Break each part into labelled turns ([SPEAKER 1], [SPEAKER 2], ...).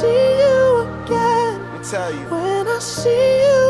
[SPEAKER 1] see you again.
[SPEAKER 2] Let me tell you.
[SPEAKER 1] When I see you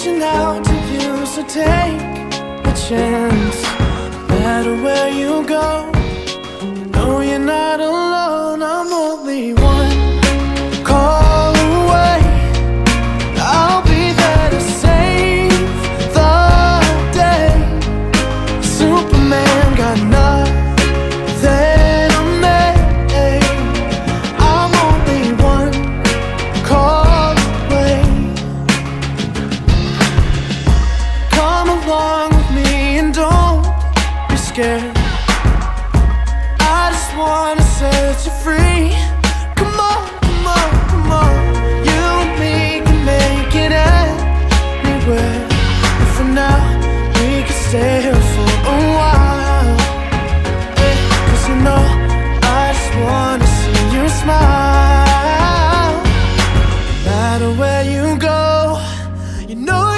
[SPEAKER 1] Reaching out to you, so take a chance. No matter where you go, you know you're not alone. Where you go, you know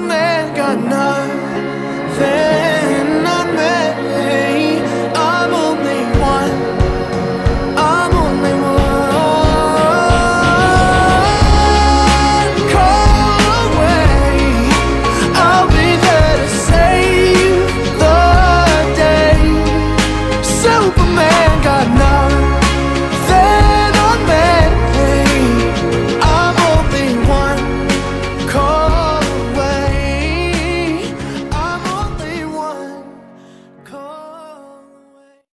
[SPEAKER 1] me